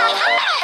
Ah!